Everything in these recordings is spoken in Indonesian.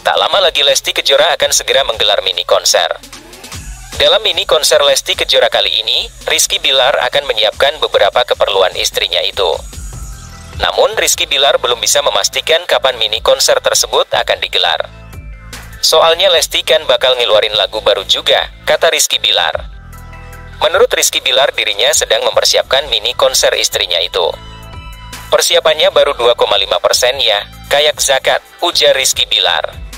Tak lama lagi Lesti Kejora akan segera menggelar mini konser. Dalam mini konser Lesti Kejora kali ini, Rizky Bilar akan menyiapkan beberapa keperluan istrinya itu. Namun Rizky Bilar belum bisa memastikan kapan mini konser tersebut akan digelar. Soalnya Lesti kan bakal ngeluarin lagu baru juga, kata Rizky Bilar. Menurut Rizky Bilar dirinya sedang mempersiapkan mini konser istrinya itu. Persiapannya baru 2,5% ya, kayak zakat, ujar Rizky Bilar.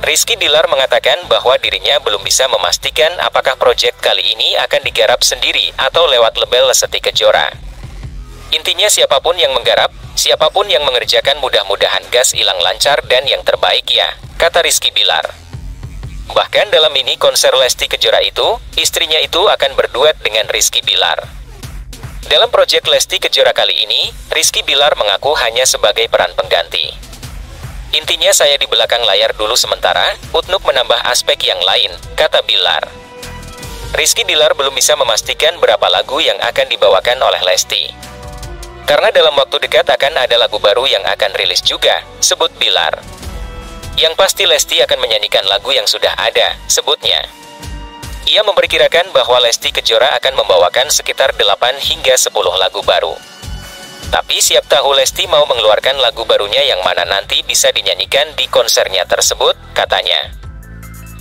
Rizky Bilar mengatakan bahwa dirinya belum bisa memastikan apakah proyek kali ini akan digarap sendiri atau lewat label Lesti Kejora. Intinya siapa pun yang menggarap, siapa pun yang mengerjakan mudah-mudahan gas hilang lancar dan yang terbaik ya, kata Rizky Bilar. Bahkan dalam ini konser Lesti Kejora itu, istrinya itu akan berduet dengan Rizky Bilar. Dalam proyek Lesti Kejora kali ini, Rizky Bilar mengaku hanya sebagai peran pengganti. Intinya saya di belakang layar dulu sementara, untuk menambah aspek yang lain, kata Bilar. Rizky Bilar belum bisa memastikan berapa lagu yang akan dibawakan oleh Lesti. Karena dalam waktu dekat akan ada lagu baru yang akan rilis juga, sebut Bilar. Yang pasti Lesti akan menyanyikan lagu yang sudah ada, sebutnya. Ia memperkirakan bahwa Lesti Kejora akan membawakan sekitar 8 hingga 10 lagu baru. Tapi siap tahu Lesti mau mengeluarkan lagu barunya yang mana nanti bisa dinyanyikan di konsernya tersebut, katanya.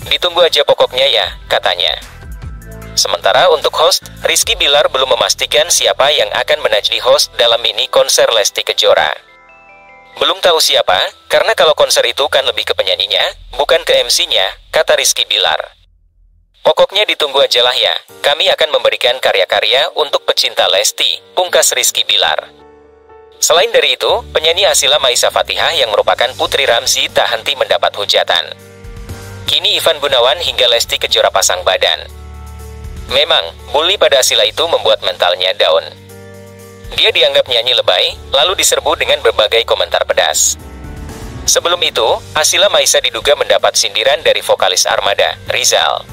Ditunggu aja pokoknya ya, katanya. Sementara untuk host, Rizky Bilar belum memastikan siapa yang akan menjadi host dalam mini konser Lesti Kejora. Belum tahu siapa, karena kalau konser itu kan lebih ke penyanyinya, bukan ke MC-nya, kata Rizky Bilar. Pokoknya ditunggu aja lah ya, kami akan memberikan karya-karya untuk pecinta Lesti, pungkas Rizky Bilar. Selain dari itu, penyanyi Asila Maisa Fatihah yang merupakan putri Ramzi tak henti mendapat hujatan. Kini Ivan Gunawan hingga Lesti Kejora pasang badan. Memang, bully pada Asila itu membuat mentalnya down. Dia dianggap nyanyi lebay, lalu diserbu dengan berbagai komentar pedas. Sebelum itu, Asila Maisa diduga mendapat sindiran dari vokalis Armada, Rizal.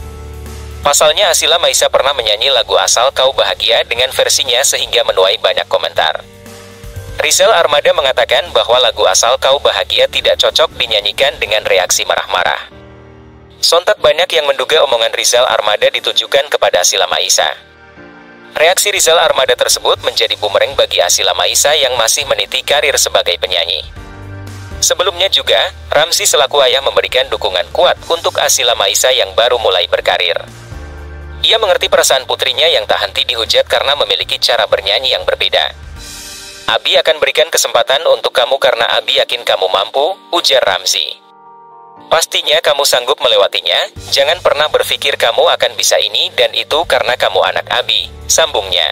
Pasalnya Asila Maisa pernah menyanyi lagu asal Kau Bahagia dengan versinya sehingga menuai banyak komentar. Rizal Armada mengatakan bahwa lagu asal Kau Bahagia tidak cocok dinyanyikan dengan reaksi marah-marah. Sontak banyak yang menduga omongan Rizal Armada ditujukan kepada Asila Maisa. Reaksi Rizal Armada tersebut menjadi bumerang bagi Asila Maisa yang masih meniti karir sebagai penyanyi. Sebelumnya juga, Ramzi selaku ayah memberikan dukungan kuat untuk Asila Maisa yang baru mulai berkarir. Ia mengerti perasaan putrinya yang tak henti dihujat karena memiliki cara bernyanyi yang berbeda. Abi akan berikan kesempatan untuk kamu karena Abi yakin kamu mampu, ujar Ramzi. Pastinya kamu sanggup melewatinya, jangan pernah berpikir kamu akan bisa ini dan itu karena kamu anak Abi, sambungnya.